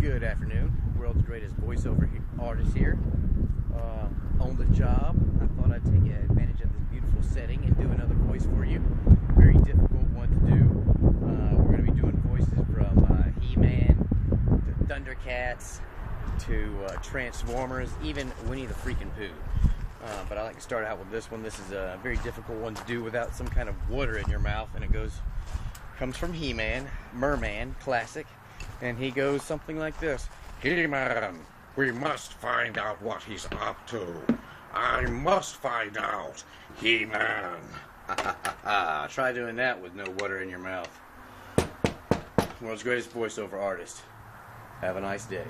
Good afternoon. World's greatest voiceover artist here. Uh, on the job, I thought I'd take advantage of this beautiful setting and do another voice for you. Very difficult one to do. Uh, we're going to be doing voices from uh, He-Man to Thundercats to uh, Transformers, even Winnie the Freaking Pooh. Uh, but I like to start out with this one. This is a very difficult one to do without some kind of water in your mouth, and it goes comes from He-Man, Merman, classic, and he goes something like this. He-Man, we must find out what he's up to. I must find out. He-Man. Try doing that with no water in your mouth. World's greatest voiceover artist. Have a nice day.